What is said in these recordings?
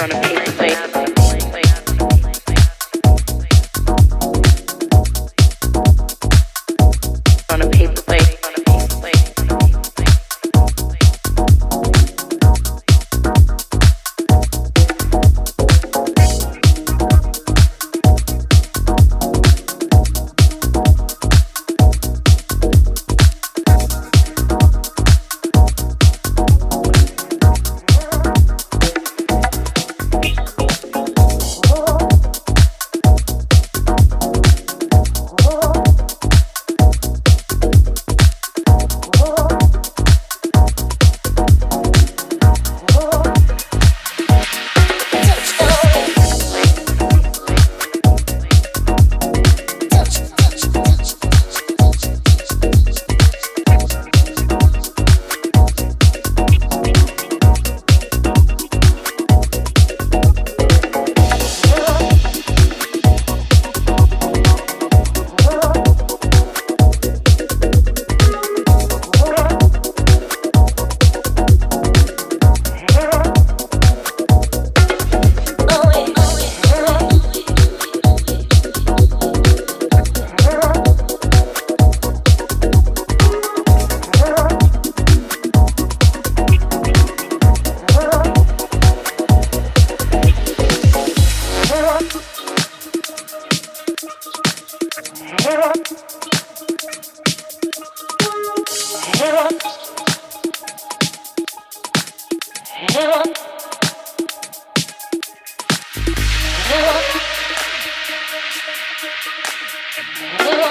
on a paper plate. On a paper Thank you.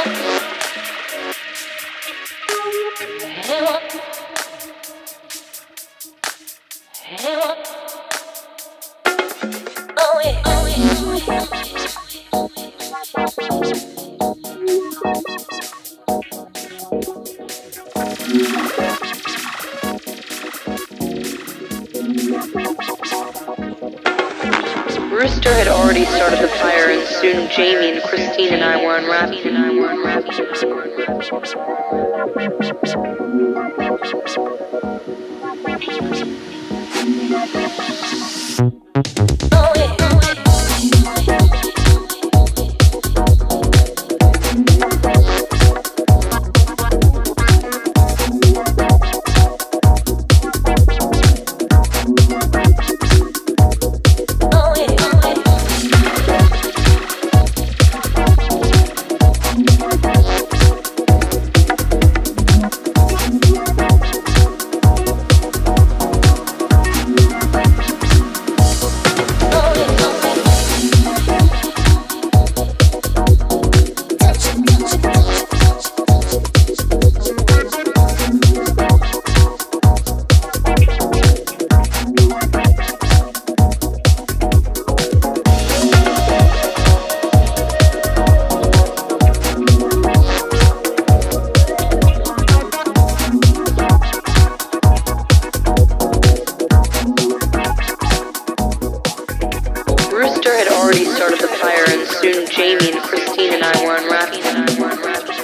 Rooster had already started the fire, and soon Jamie and Christine and I were unwrapping. And I were unwrapping. Already started the fire, and soon Jamie and Christine and I were unwrapping. And I were unwrapping.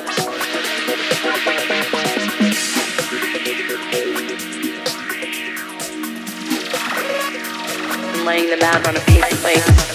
And laying them out on a piece of plate.